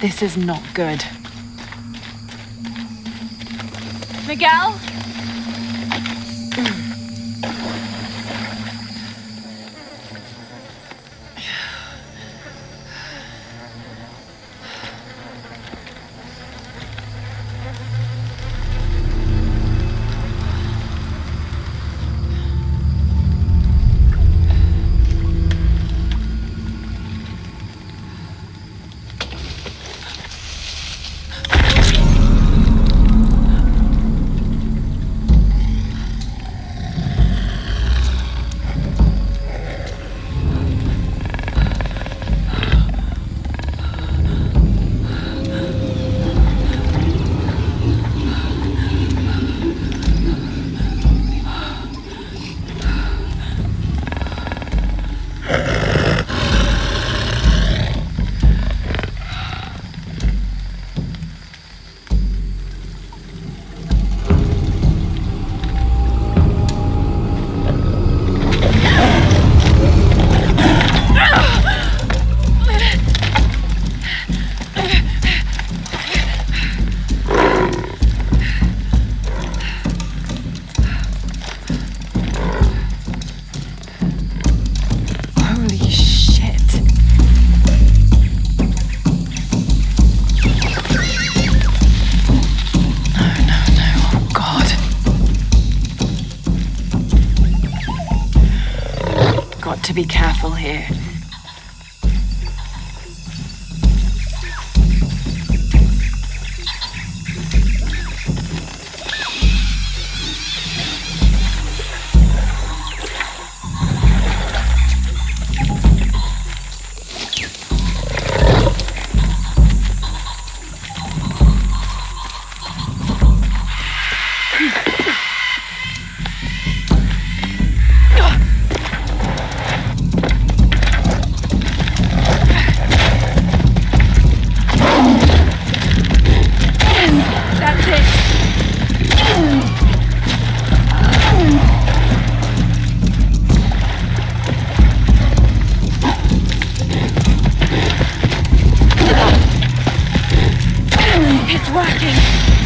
This is not good. Miguel? Got to be careful here. Working.